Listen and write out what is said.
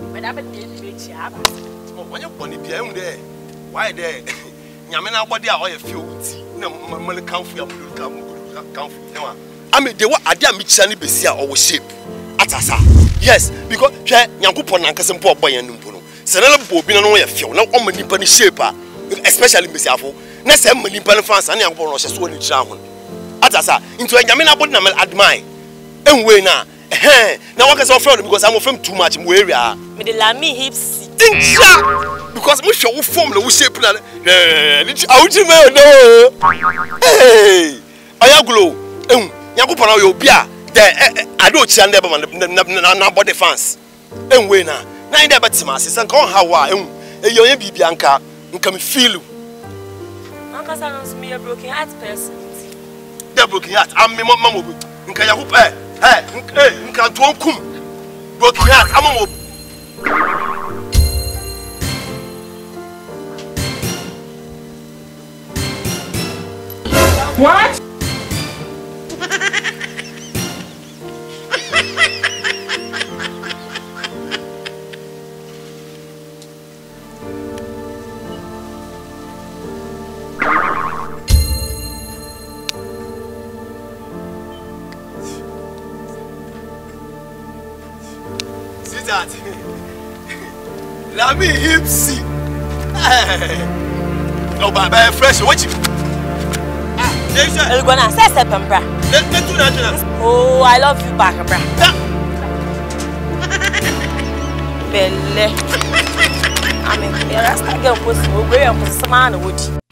mɛda bɛtumi ɛdi bɛkyi aba wɔnyɛ bɔne bia ɛhu dɛ wayɛ dɛ nyame no abɔde a ɔyɛ fio nti na mane kamfo a mkamfo ɛma amede wɔ ade a mekyira no bɛsi a ɔwɔ shape Atasa. yes because hwɛ nyankopɔn nankasɛ mpo ɔbɔ yɛn no mpo no sɛ ne no bɔ obi no no yɛ fio na ɔma nnipa no shape a especially mbesiafo na sɛ ma nnipa no fa saa ne nyankopɔn no ɔhyɛ so wɔ ne kyira ho no ata saa nti ɔnyame no abɔde na admae ɛhu wei no a na wọn kẹsẹ ọfẹ ọdún because àwọn fẹm too much mu area. Ah. mẹdẹlá mi hipsi. nkyia because mo hwẹ wo fọm na wo shape na awuji mẹ ọdọ ọyá gulo ehun yankunpọ náà yọ obi a dẹ ẹ adé òkyia ndẹ bẹ ma na bọ de fans ehun wei na n'anyi dẹ bẹ tẹmẹ ase sẹ nka ọha wa ehun eyi ọyẹ anka nka mi feel. ankasa náà nso mi yẹ broken heart person. They're broken heart I'm mọ mọ mo nka yankunpọ ẹ. Eh ɛ nkantuo nkum dokias amamo. What? sweetheart lami hipsi ọba abẹ fresh wọ́ọ̀chì. Olùgbọ́nà sẹ́sẹ̀ pẹ̀ mbra. let náà tún náà. Oh, I love you back, bra. Bẹ̀lẹ̀. Àmì ìrẹsì àgẹ̀ òkú sí, ògbé yẹn kò sí sọ́mọ́ àná wọ́ọ̀chì.